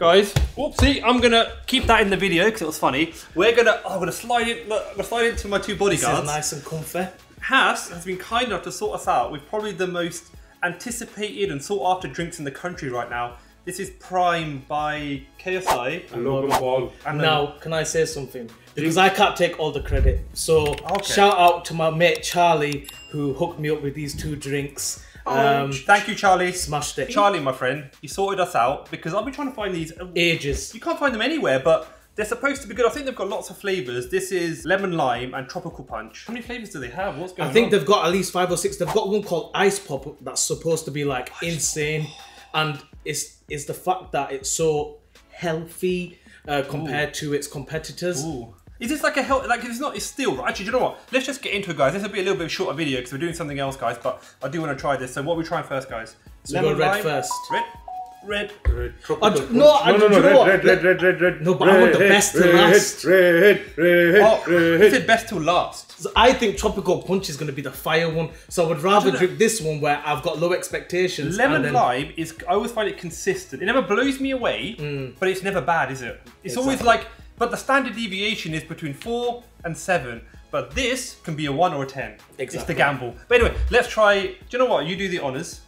Guys, whoopsie, I'm gonna keep that in the video because it was funny. We're gonna, oh, I'm gonna slide it, look, I'm gonna slide into my two This is bodyguards. nice and comfy. Hass has been kind enough to sort us out with probably the most anticipated and sought after drinks in the country right now. This is Prime by KSI. And Logan Paul. And Now, can I say something? Because I can't take all the credit. So, Okay. shout out to my mate Charlie who hooked me up with these two drinks. Um, thank you, Charlie. smashed it. Charlie, my friend, you sorted us out because I've been trying to find these. Ages. You can't find them anywhere, but they're supposed to be good. I think they've got lots of flavors. This is lemon lime and tropical punch. How many flavors do they have? What's going on? I think on? they've got at least five or six. They've got one called Ice Pop that's supposed to be like insane, and it's it's the fact that it's so healthy uh, compared to its competitors. Ooh. Is this like a hell? Like it's not. It's still right. Actually, do you know what? Let's just get into it, guys. This will be a little bit shorter video because we're doing something else, guys. But I do want to try this. So what are we trying first, guys? So go red first. Red. Red. Red. Tropical I d- no, I- no, do no, you red, red, red, red, red, red. No, but I want the red, best to red, last. Red, red, Oh, red. is it best till last? So I think Tropical Punch is going to be the fire one. So I would rather drink this one where I've got low expectations. Lemon and then- lime is. I always find it consistent. It never blows me away, Mm. but it's never bad, is it? It's always like. But the standard deviation is between four and seven. But this can be a one or a ten. Exactly. It's the Exactly. gamble. But anyway, let's try. Do you know what? You do the honors.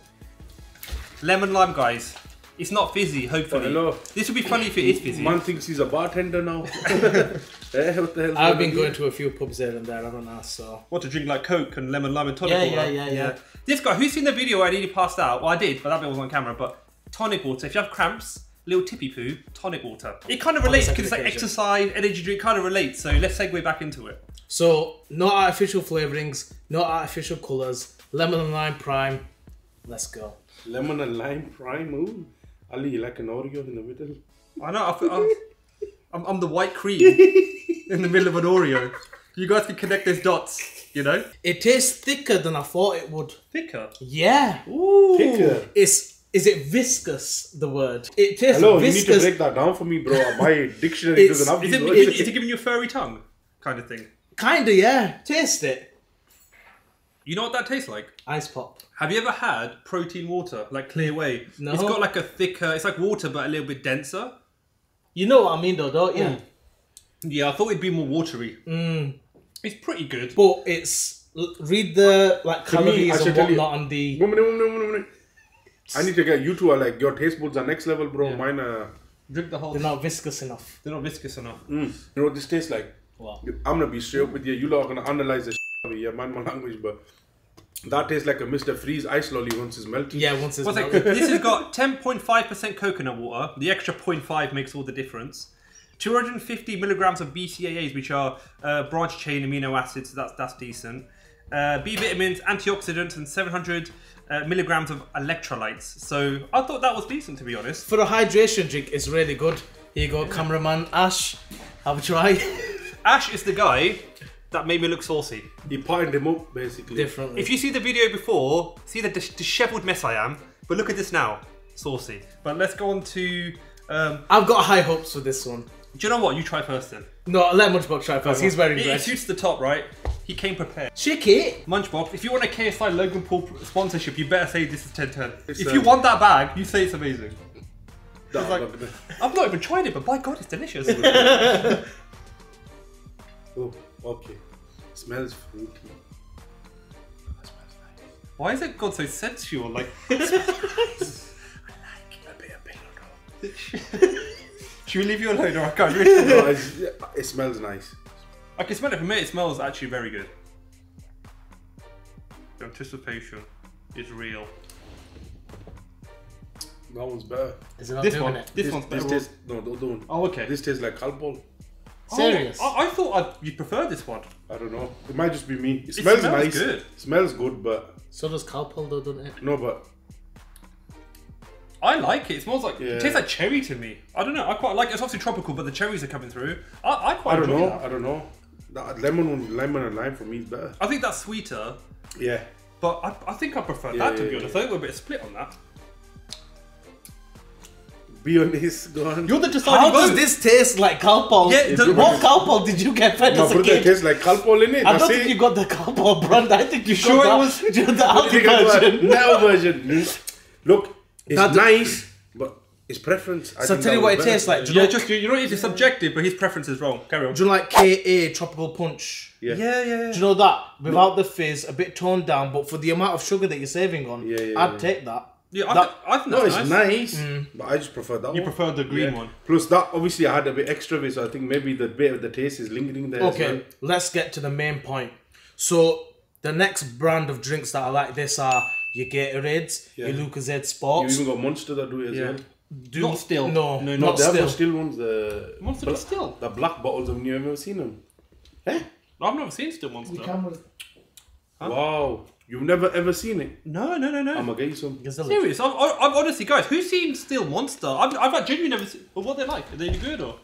Lemon lime, guys. It's not fizzy. Hopefully, Hello. this would be funny if it is fizzy. Man thinks he's a bartender now. Eh, what the hell? I've been going to a few pubs here and there, I don't know, So What to drink like Coke and lemon lime and tonic Yeah, water. yeah, yeah, yeah. This guy, who's seen the video where I nearly passed out? Well, I did, but that bit was on camera. But tonic water. If you have cramps, little tippy poo, tonic water. It kind of relates because it's like exercise, energy drink. Kind of relates. So let's segue back into it. So, no artificial flavorings, no artificial colours, lemon and lime prime. Let's go. Lemon and lime prime. Ooh. Ali, you like an Oreo in the middle? I know. I feel, I'm, I'm, I'm the white cream in the middle of an Oreo. You guys can connect those dots. You know, It tastes thicker than I thought it would. thicker. Yeah. Ooh. Thicker. It's is it viscous? The word. It tastes Hello, you need viscous. to break that down for me, bro. My dictionary It's- doesn't have Is it, words. is, is it giving you a furry tongue, kind of thing? Kinda, yeah. Taste it. You know what that tastes like? Ice pop. Have you ever had protein water, like Clear Whey? No. It's got like a thicker, it's like water but a little bit denser. You know what I mean, though, don't you? Mm. Yeah, I thought it'd be more watery. It's pretty good. But it's read the like To me, I calories and whatnot on the. One minute, one minute, one minute. I need to get you two are like your taste buds are next level, bro. Mine are. Drink the whole. They're not viscous enough. They're not viscous enough. Mm. You know what this tastes like? Wow. I'm gonna be straight up with you. You lot are gonna analyze the shit of me. Yeah, mind my language, but that tastes like a Mr. Freeze ice lolly once it's melted. Yeah, once it's What's it? melted. this has got 10.5% coconut water. The extra 0.5 makes all the difference. 250 milligrams of BCAAs, which are uh, branch chain amino acids. So that's that's decent. Uh, B vitamins, antioxidants, and 700 uh, milligrams of electrolytes. So I thought that was decent, to be honest. For a hydration drink, it's really good. Here you go, cameraman Ash. Have a try. Ash is the guy that made me look saucy. He pined him up basically. Differently. If you see the video before, see the dis- dishevelled mess I am. But look at this now, saucy. But let's go on to. Um, I've got high hopes for this one. do you know what? You try first then. No, let Munchbox try first. He's wearing It, it red. suits the top, right? He came prepared. Shake it. Munchbox, if you want a KSI Logan Paul sponsorship, you better say this is 1010. It's, if uh, you want that bag, you say it's amazing. Nah, It's like- I'm not gonna- I've not even tried it, but by God, it's delicious. Oh, okay. Smells fruity. Why is it got so sensual? Like, it smells nice. I like A bit of peanut should we leave you alone or I can't really? No, it's- it smells nice. I can smell it from here. It smells actually very good. The anticipation is real. That one's better. Is it not This doing one, it? this, one's this better. tastes no, don't, don't. oh, okay. This tastes like Calpol. Oh, Serious? Oh, I, I thought I'd, you prefer this one. I don't know. It might just be me. It smells, smells nice. good. Smells good, but So does Calpol though, doesn't it? no, but I like it. It smells like Yeah. it tastes like cherry to me. I don't know. I quite like it. It's obviously tropical, but the cherries are coming through. I, I quite I don't enjoy know. that. I don't know. That lemon lemon and lime for me is better. I think that's sweeter, Yeah. but I, I think I prefer Yeah, that to yeah, be honest. I think we're a bit split on that. Be honest, go on. You're the How deciding does this taste like Calpol? Yeah, the- what Calpol did you get fed My as a brother kid? tastes like Calpol in it. I don't think it. you got the Calpol brand. I think you, sure it got was- the, the Aldi You got the version. Now version. Look, it's That's- nice, but It's preference. I So tell you what it better. tastes like. Do you Yeah, know, just you know it's subjective, but his preference is wrong. Carry on. do you know like KA tropical punch? Yeah. Yeah, yeah, Do you know that without the fizz, a bit toned down, but for the amount of sugar that you're saving on, Yeah, yeah, I'd yeah. take that. Yeah, I, That- th- I think No, that's it's nice. nice, mm. but I just prefer that You one. prefer the green one. Plus, that obviously I had a bit extra of it, so I think maybe the bit of the taste is lingering there. as Okay, well. let's get to the main point. So the next brand of drinks that are like this are your Gatorades, your Yeah. Lucozade You even got Monster that do it as Yeah. well. Do- Not still. No, No, not No, they have still. still ones. The Monster bla- Still? The black bottles. I've you ever seen them? Eh? I've never seen Still Monster. Wow, you've never ever seen it. No, no, no, no. I'm gonna get you some. Gazelle. Serious? I'm, I'm honestly, guys, who's seen Still Monster? I've, I've like, genuinely never seen. But what they like? Are they good or?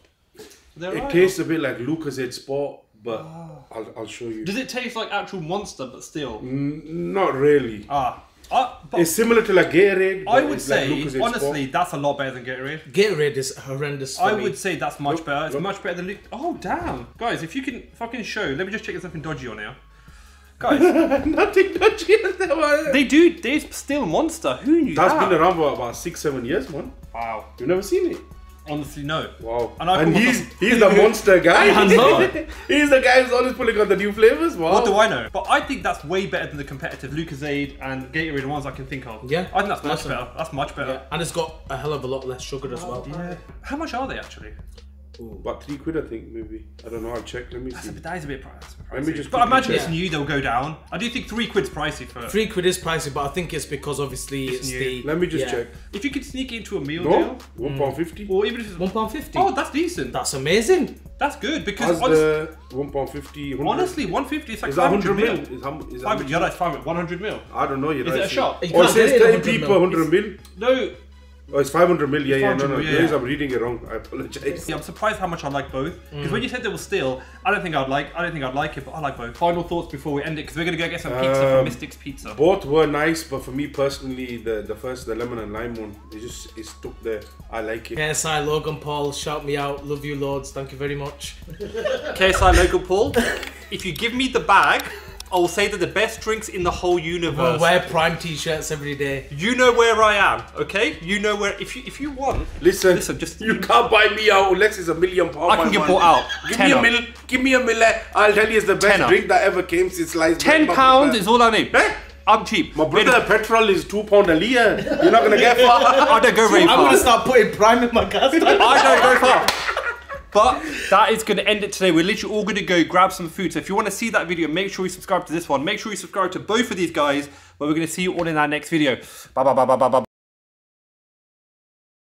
They're It right, tastes a bit like Lucozade Sport, but Ah. I'll, I'll show you. Does it taste like actual Monster, but still? N- Not really. Ah, Uh, I, It's similar to like Gatorade. I would it's like say, honestly, Sport. that's a lot better than Gatorade. Gatorade is horrendous. For I me. would say that's much Look, better. It's look. much better than. Lu- Oh damn, guys! If you can fucking show, let me just check there's something dodgy on here. Guys, nothing dodgy in there. man. they do. There's still Monster. Who knew That's that? been around for about six, seven years, man. Wow. You've never seen it. Honestly, no. Wow. And I And, he's myself- he's the monster guy. I know. he's the guy who's always pulling out the new flavors. Wow. What do I know? But I think that's way better than the competitive Lucozade and Gatorade ones I can think of. Yeah. I think that's much better. That's much better. Yeah, and it's got a hell of a lot less sugar as well. Yeah. How much are they actually? About three quid, I think, maybe. I don't know. I'll check. Let me That's see. a bit, that is a bit pricey. Let me just but I imagine check. it's new, they'll go down. I do think three quid's pricey for. Three quid is pricey, but I think it's because obviously it's, new. the. Let me just yeah. check. If you could sneak it into a meal No, deal, one pound fifty. or even if it's One pound fifty. oh, that's decent. that's amazing. That's good because As honestly, the one pound fifty. 100. honestly, 150 is like is that 500 hundred mil. mil? Is how? Is that, 500, yeah, that's 500, 100 mil. I don't know. You Is it a shot? You Oh, it says get it in thirty 100 p per hundred mil. No, Oh, it's five hundred mil. Yeah, yeah. No, 500 no. mil, yeah, yeah. I'm reading it wrong. I apologize. Yeah, I'm surprised how much I like both. Because when you said they were still, I don't think I'd like. I don't think I'd like it, but I like both. Final thoughts before we end it, because we're gonna go get some pizza from Um, Mystics Pizza. Both were nice, but for me personally, the the first, the lemon and lime one, it just it stuck there. I like it. KSI Logan Paul, shout me out. Love you, lords. Thank you very much. KSI Logan Paul, if you give me the bag, I will say that the best drinks in the whole We'll universe. wear Prime t-shirts every day. You know where I am, okay? You know where. If you if you want, Listen, Listen, just- you can't buy me out unless it's a million pound. I can my get bought out. Give me a Tenner. mill. Give me a mill. I'll tell you, it's the best Tenner. drink that ever came since sliced bread. ten my pounds is all I need. Eh? I'm cheap. My brother, petrol is two pound a litre. You're not gonna get far. I don't go very I'm gonna start putting Prime in my gas tank. I don't go far. But that is going to end it today. We're literally all going to go grab some food. So if you want to see that video, make sure you subscribe to this one. Make sure you subscribe to both of these guys. But we're going to see you all in our next video. Bye bye bye bye bye bye.